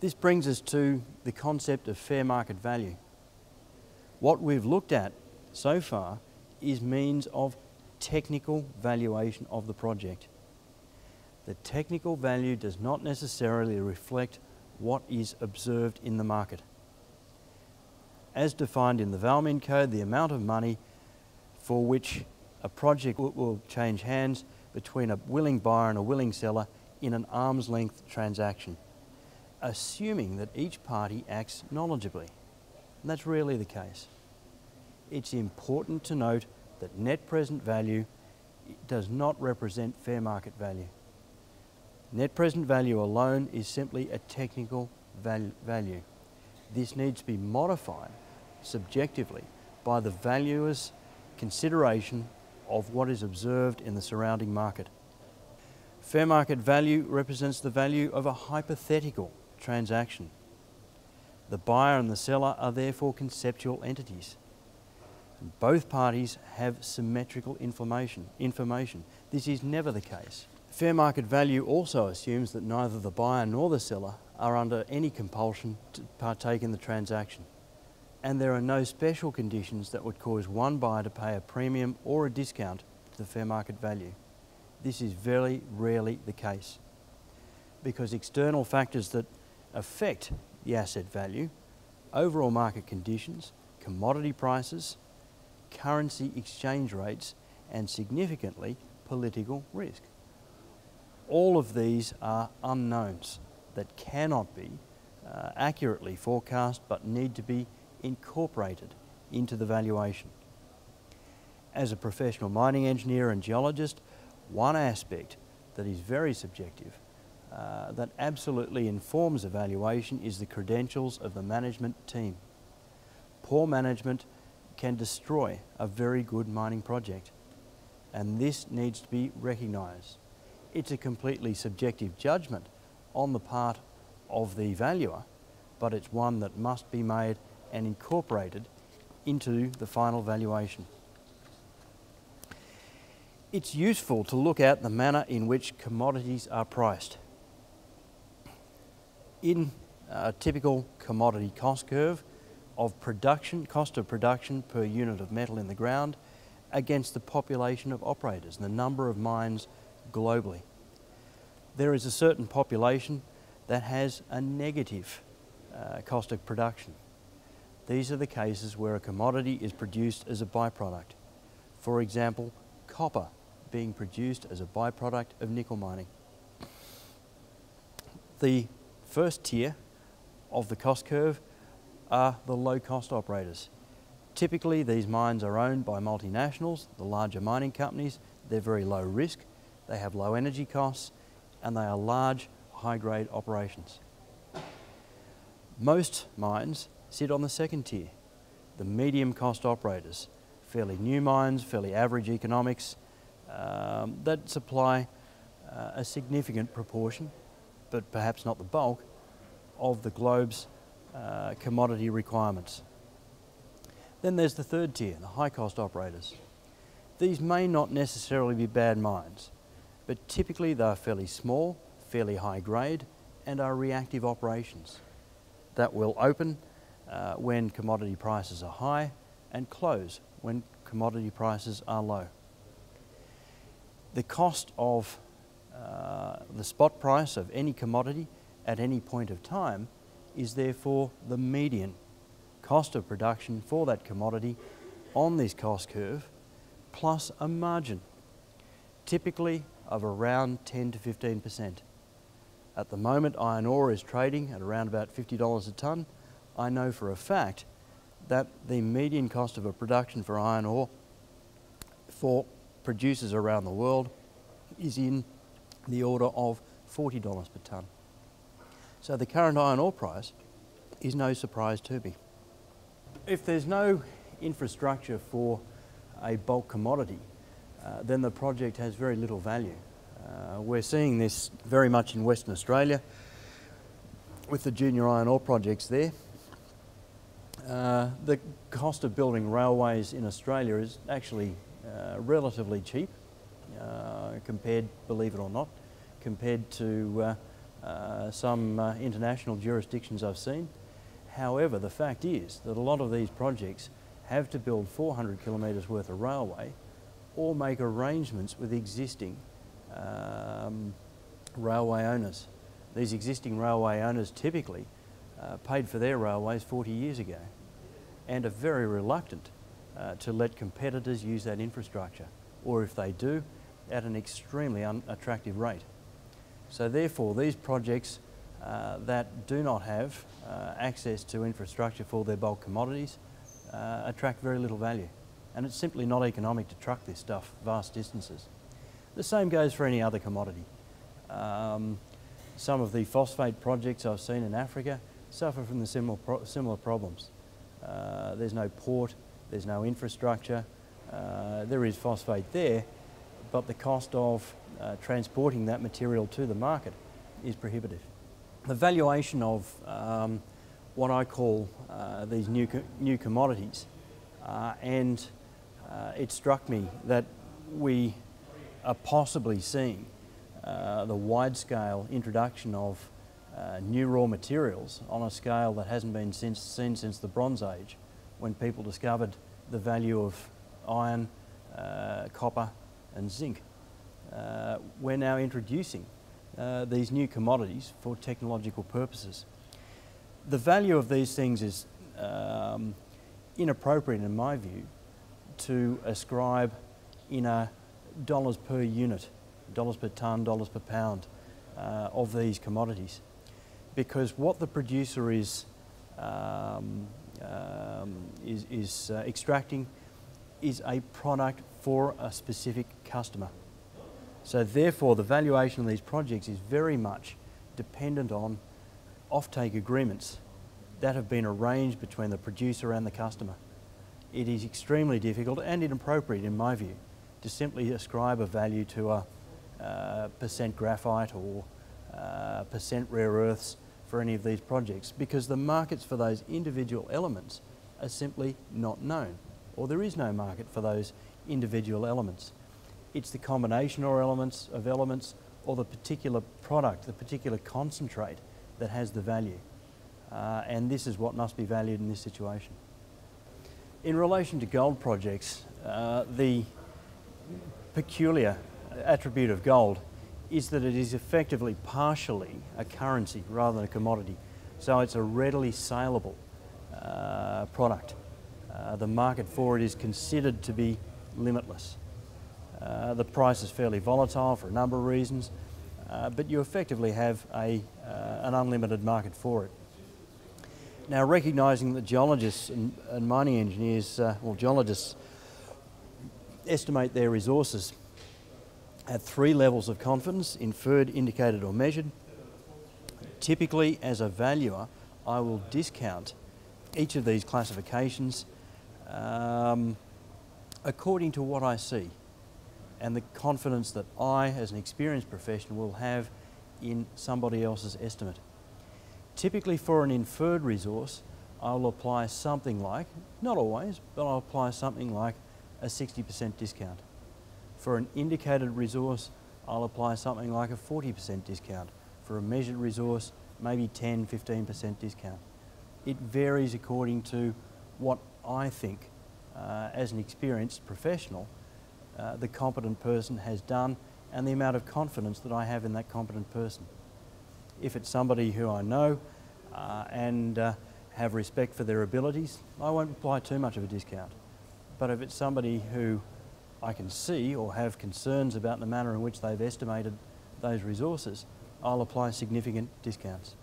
This brings us to the concept of fair market value. What we've looked at so far is means of technical valuation of the project. The technical value does not necessarily reflect what is observed in the market. As defined in the Valmin Code, the amount of money for which a project will change hands between a willing buyer and a willing seller in an arm's length transaction, assuming that each party acts knowledgeably. And that's rarely the case. It's important to note that net present value does not represent fair market value. Net present value alone is simply a technical value. This needs to be modified subjectively by the valuer's consideration of what is observed in the surrounding market. Fair market value represents the value of a hypothetical transaction. The buyer and the seller are therefore conceptual entities. Both parties have symmetrical information. information. This is never the case. Fair market value also assumes that neither the buyer nor the seller are under any compulsion to partake in the transaction. And there are no special conditions that would cause one buyer to pay a premium or a discount to the fair market value. This is very rarely the case because external factors that affect the asset value, overall market conditions, commodity prices, currency exchange rates, and significantly, political risk. All of these are unknowns that cannot be uh, accurately forecast but need to be incorporated into the valuation. As a professional mining engineer and geologist, one aspect that is very subjective that absolutely informs evaluation is the credentials of the management team. Poor management can destroy a very good mining project and this needs to be recognised. It's a completely subjective judgment on the part of the valuer but it's one that must be made and incorporated into the final valuation. It's useful to look at the manner in which commodities are priced. In a typical commodity cost curve of production, cost of production per unit of metal in the ground against the population of operators and the number of mines globally. There is a certain population that has a negative uh, cost of production. These are the cases where a commodity is produced as a byproduct. For example, copper being produced as a byproduct of nickel mining. The first tier of the cost curve are the low-cost operators. Typically, these mines are owned by multinationals, the larger mining companies. They're very low risk, they have low energy costs, and they are large, high-grade operations. Most mines sit on the second tier, the medium cost operators, fairly new mines, fairly average economics, um, that supply uh, a significant proportion, but perhaps not the bulk, of the globe's uh, commodity requirements. Then there's the third tier, the high cost operators. These may not necessarily be bad mines, but typically they're fairly small, fairly high grade, and are reactive operations that will open uh, when commodity prices are high and close when commodity prices are low. The cost of uh, the spot price of any commodity at any point of time is therefore the median cost of production for that commodity on this cost curve plus a margin, typically of around 10 to 15 percent. At the moment iron ore is trading at around about $50 a tonne I know for a fact that the median cost of a production for iron ore for producers around the world is in the order of $40 per tonne. So the current iron ore price is no surprise to me. If there's no infrastructure for a bulk commodity, uh, then the project has very little value. Uh, we're seeing this very much in Western Australia with the junior iron ore projects there. Uh, the cost of building railways in Australia is actually uh, relatively cheap compared, believe it or not, compared to uh, uh, some uh, international jurisdictions I've seen. However, the fact is that a lot of these projects have to build 400 kilometres worth of railway or make arrangements with existing um, railway owners. These existing railway owners typically uh, paid for their railways 40 years ago and are very reluctant uh, to let competitors use that infrastructure, or if they do, at an extremely unattractive rate. So therefore, these projects uh, that do not have uh, access to infrastructure for their bulk commodities uh, attract very little value. And it's simply not economic to truck this stuff vast distances. The same goes for any other commodity. Um, some of the phosphate projects I've seen in Africa suffer from the similar, pro similar problems. Uh, there's no port, there's no infrastructure, uh, there is phosphate there, but the cost of uh, transporting that material to the market is prohibitive. The valuation of um, what I call uh, these new, co new commodities, uh, and uh, it struck me that we are possibly seeing uh, the wide-scale introduction of uh, new raw materials on a scale that hasn't been since, seen since the Bronze Age, when people discovered the value of iron, copper and zinc. Uh, we're now introducing uh, these new commodities for technological purposes. The value of these things is um, inappropriate in my view to ascribe in a dollars per unit, dollars per tonne, dollars per pound uh, of these commodities. Because what the producer is, um, um, is, is uh, extracting is a product for a specific customer. So therefore the valuation of these projects is very much dependent on offtake agreements that have been arranged between the producer and the customer. It is extremely difficult and inappropriate in my view to simply ascribe a value to a uh, percent graphite or uh, percent rare earths for any of these projects because the markets for those individual elements are simply not known or there is no market for those individual elements. It's the combination or elements of elements or the particular product, the particular concentrate that has the value. Uh, and this is what must be valued in this situation. In relation to gold projects, uh, the peculiar attribute of gold is that it is effectively partially a currency rather than a commodity. So it's a readily saleable uh, product. Uh, the market for it is considered to be limitless. Uh, the price is fairly volatile for a number of reasons, uh, but you effectively have a, uh, an unlimited market for it. Now, recognising that geologists and, and mining engineers, uh, well, geologists estimate their resources at three levels of confidence inferred, indicated, or measured. Typically, as a valuer, I will discount each of these classifications um, according to what I see and the confidence that I, as an experienced professional, will have in somebody else's estimate. Typically for an inferred resource, I'll apply something like, not always, but I'll apply something like a 60% discount. For an indicated resource, I'll apply something like a 40% discount. For a measured resource, maybe 10, 15% discount. It varies according to what I think, uh, as an experienced professional, uh, the competent person has done and the amount of confidence that I have in that competent person. If it's somebody who I know uh, and uh, have respect for their abilities, I won't apply too much of a discount. But if it's somebody who I can see or have concerns about the manner in which they've estimated those resources, I'll apply significant discounts.